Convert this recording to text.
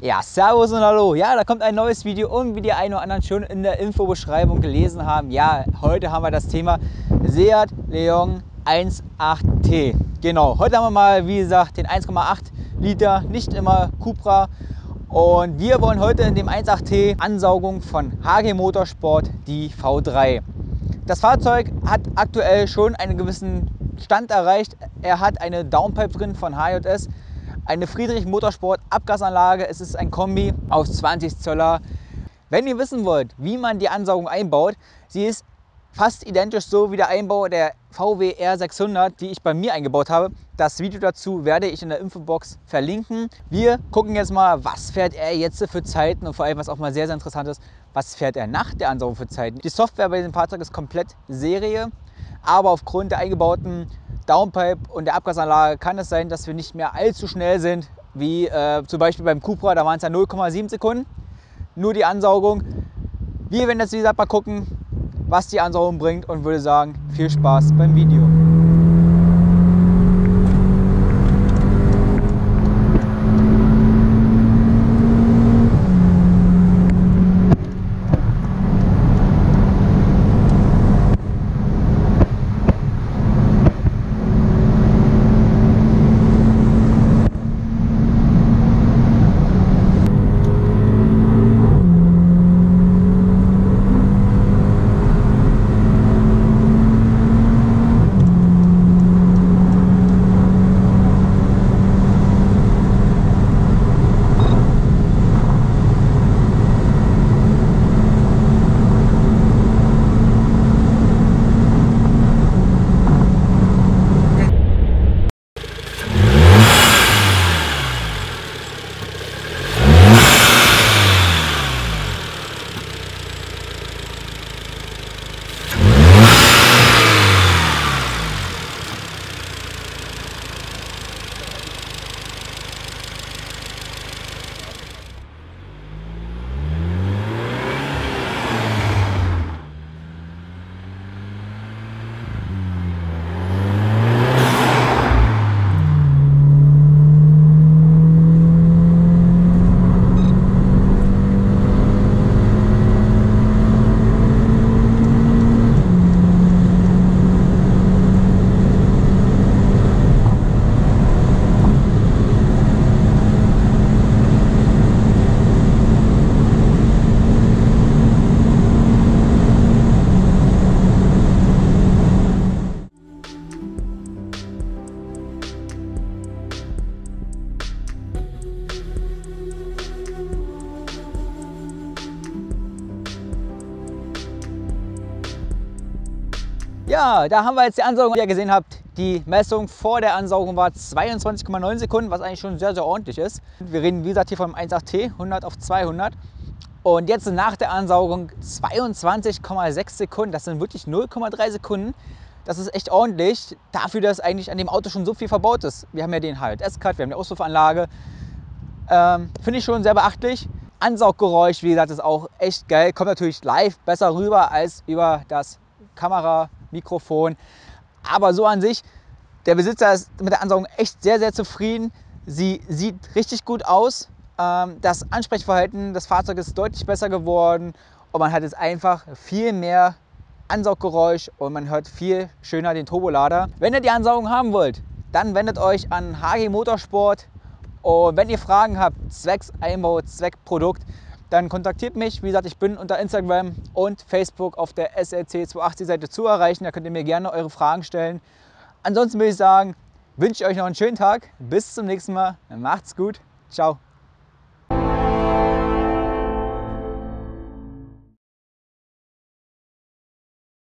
Ja, Servus und Hallo. Ja, da kommt ein neues Video und wie die einen oder anderen schon in der Infobeschreibung gelesen haben, ja, heute haben wir das Thema Seat Leon 1.8T. Genau, heute haben wir mal, wie gesagt, den 1,8 Liter, nicht immer Cupra. Und wir wollen heute in dem 1.8T Ansaugung von HG Motorsport, die V3. Das Fahrzeug hat aktuell schon einen gewissen Stand erreicht. Er hat eine Downpipe drin von HJS eine Friedrich Motorsport Abgasanlage. Es ist ein Kombi aus 20 Zöller. Wenn ihr wissen wollt, wie man die Ansaugung einbaut, sie ist fast identisch so wie der Einbau der VW R600, die ich bei mir eingebaut habe. Das Video dazu werde ich in der Infobox verlinken. Wir gucken jetzt mal, was fährt er jetzt für Zeiten und vor allem, was auch mal sehr, sehr interessant ist, was fährt er nach der Ansaugung für Zeiten. Die Software bei diesem Fahrzeug ist komplett Serie, aber aufgrund der eingebauten Downpipe und der Abgasanlage kann es sein, dass wir nicht mehr allzu schnell sind, wie äh, zum Beispiel beim Cupra, da waren es ja 0,7 Sekunden, nur die Ansaugung. Wir werden jetzt wie gesagt mal gucken, was die Ansaugung bringt und würde sagen, viel Spaß beim Video. Ja, da haben wir jetzt die Ansaugung, wie ihr gesehen habt. Die Messung vor der Ansaugung war 22,9 Sekunden, was eigentlich schon sehr, sehr ordentlich ist. Wir reden, wie gesagt, hier vom 1.8T, 100 auf 200. Und jetzt nach der Ansaugung 22,6 Sekunden. Das sind wirklich 0,3 Sekunden. Das ist echt ordentlich, dafür, dass eigentlich an dem Auto schon so viel verbaut ist. Wir haben ja den HLS-Cut, wir haben die Auspuffanlage. Ähm, Finde ich schon sehr beachtlich. Ansauggeräusch, wie gesagt, ist auch echt geil. Kommt natürlich live besser rüber als über das Kamera Mikrofon. Aber so an sich, der Besitzer ist mit der Ansaugung echt sehr, sehr zufrieden. Sie sieht richtig gut aus. Ähm, das Ansprechverhalten des Fahrzeugs ist deutlich besser geworden und man hat jetzt einfach viel mehr Ansauggeräusch und man hört viel schöner den Turbolader. Wenn ihr die Ansaugung haben wollt, dann wendet euch an HG Motorsport und wenn ihr Fragen habt, zwecks Einbau, Zweck Produkt, dann kontaktiert mich. Wie gesagt, ich bin unter Instagram und Facebook auf der SLC280-Seite zu erreichen. Da könnt ihr mir gerne eure Fragen stellen. Ansonsten würde ich sagen, wünsche ich euch noch einen schönen Tag. Bis zum nächsten Mal. Macht's gut. Ciao.